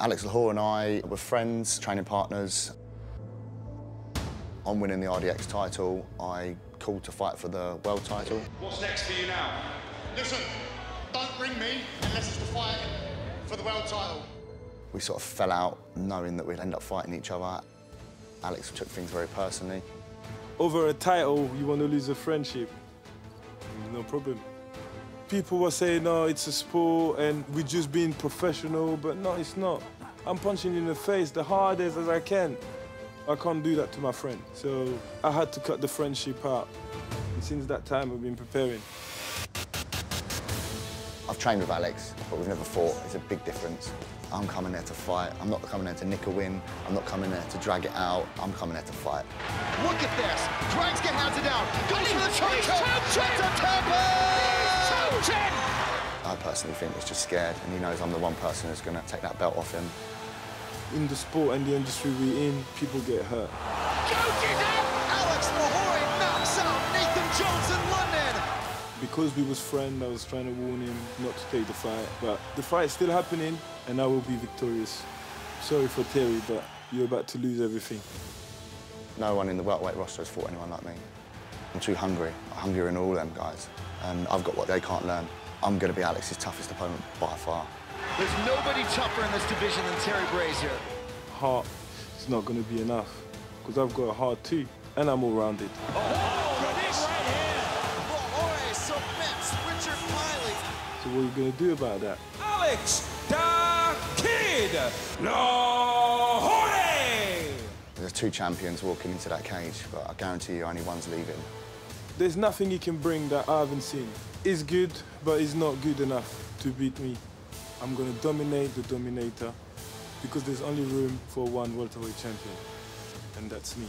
Alex Lohore and I were friends, training partners. On winning the RDX title, I called to fight for the world title. What's next for you now? Listen, don't ring me unless it's to fight for the world title. We sort of fell out knowing that we'd end up fighting each other. Alex took things very personally. Over a title, you want to lose a friendship. No problem. People were saying, no, it's a sport and we're just being professional, but no, it's not. I'm punching in the face the hardest as I can. I can't do that to my friend. So I had to cut the friendship out. And since that time, I've been preparing. I've trained with Alex, but we've never fought. It's a big difference. I'm coming there to fight. I'm not coming there to nick a win. I'm not coming there to drag it out. I'm coming there to fight. Look at this. Dragsky has it down. Goes for the choke. Choke to Temple. I personally think he's just scared, and he knows I'm the one person who's going to take that belt off him. In the sport and the industry we're in, people get hurt. Alex Lohore knocks out Nathan Jones in London. Because we was friends, I was trying to warn him not to take the fight. But the fight's still happening, and I will be victorious. Sorry for Terry, but you're about to lose everything. No one in the welterweight roster has fought anyone like me. I'm too hungry. I'm hungrier than all them guys. And I've got what they can't learn. I'm going to be Alex's toughest opponent by far. There's nobody tougher in this division than Terry Brazier. Heart is not going to be enough, because I've got a heart too, and I'm all-rounded. Lohore submits Richard Miley. So what are you going to do about that? Alex the Kid Lohore! There's two champions walking into that cage, but I guarantee you only one's leaving. There's nothing he can bring that I haven't seen. He's good, but he's not good enough to beat me. I'm going to dominate the Dominator because there's only room for one World welterweight champion, and that's me.